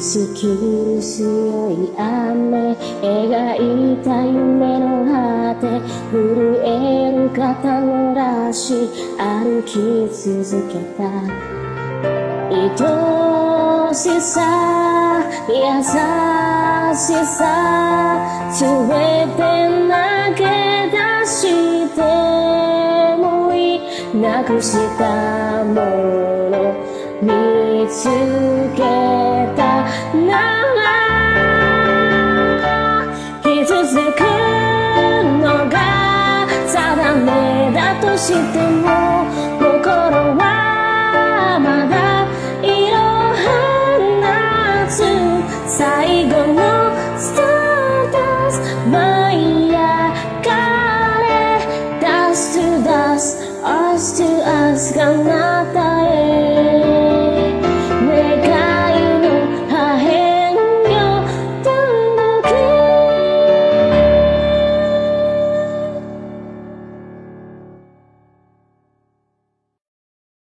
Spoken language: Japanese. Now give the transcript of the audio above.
しきる強い雨描いた夢の果て。震える肩のらし歩き続けた。愛しさ優しさすべて投げ出してもいい。なくしたもの。見つけたなら傷つくのが定めだとしても心はまだ色放つ最後のスターダス舞い上がれ Dust to dust, us to us がなたへ